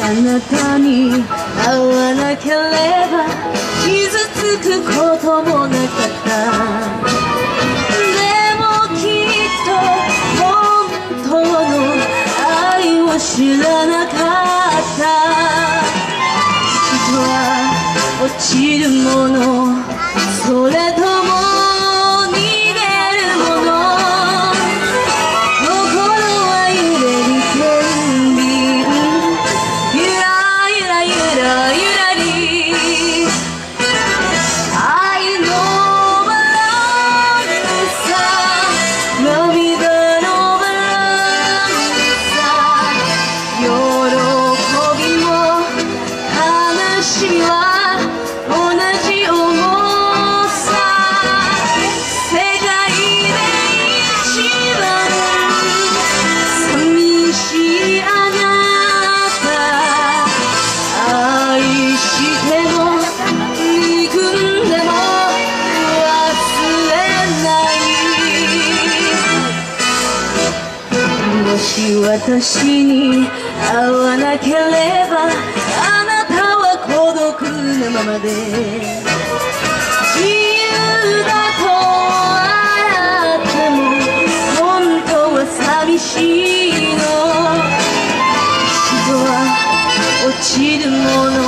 あなたに会わなければ傷つくこともなかった。落ちるもの。それとし私に会わなければあなたは孤独なままで。自由だと笑っても本当は寂しいの。人は落ちるもの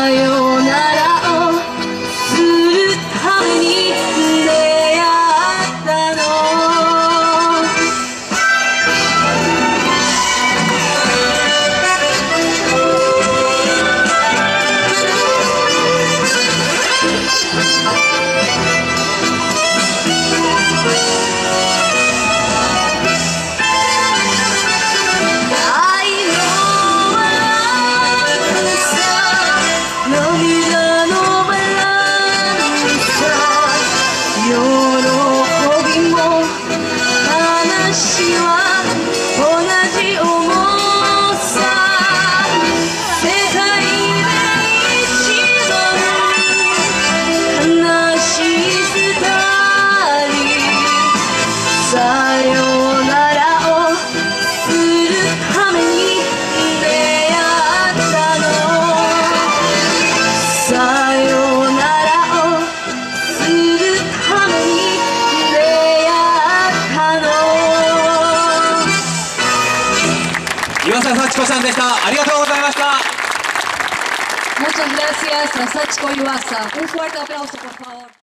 Ohio. 岩佐幸子さんでしたありがとうございました Muchas gracias a Sachiko Iwasa. Un fuerte aplauso, por favor.